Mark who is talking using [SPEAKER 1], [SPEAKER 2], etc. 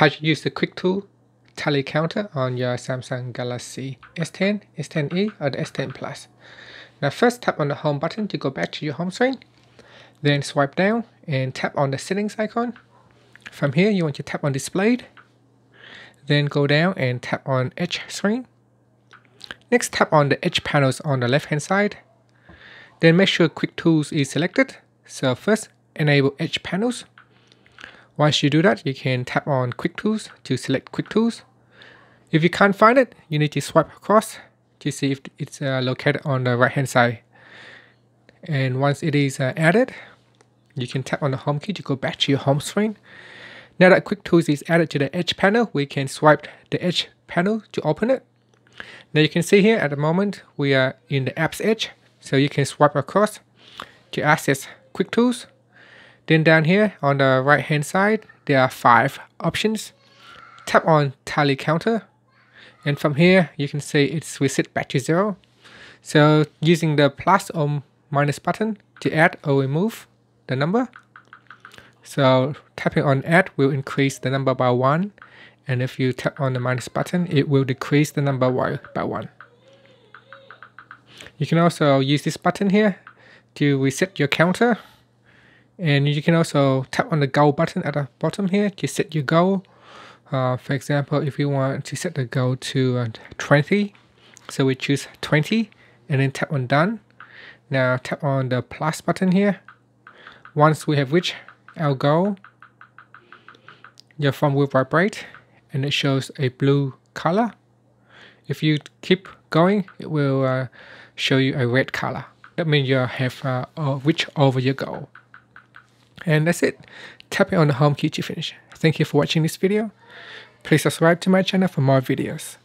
[SPEAKER 1] how to use the quick tool tally counter on your Samsung Galaxy S10, S10e or the S10 Plus. Now first tap on the home button to go back to your home screen. Then swipe down and tap on the settings icon. From here you want to tap on displayed. Then go down and tap on edge screen. Next tap on the edge panels on the left hand side. Then make sure quick tools is selected. So first enable edge panels. Once you do that, you can tap on Quick Tools to select Quick Tools. If you can't find it, you need to swipe across to see if it's uh, located on the right hand side. And once it is uh, added, you can tap on the home key to go back to your home screen. Now that Quick Tools is added to the Edge panel, we can swipe the Edge panel to open it. Now you can see here at the moment we are in the Apps Edge, so you can swipe across to access Quick Tools then down here on the right hand side, there are five options. Tap on tally counter. And from here, you can see it's reset back to zero. So using the plus or minus button to add or remove the number. So tapping on add will increase the number by one. And if you tap on the minus button, it will decrease the number by one. You can also use this button here to reset your counter and you can also tap on the goal button at the bottom here to set your goal. Uh, for example, if you want to set the goal to uh, 20, so we choose 20 and then tap on done. Now tap on the plus button here. Once we have reached our goal, your phone will vibrate and it shows a blue color. If you keep going, it will uh, show you a red color. That means you have uh, reached over your goal. And that's it. Tap it on the home key to finish. Thank you for watching this video. Please subscribe to my channel for more videos.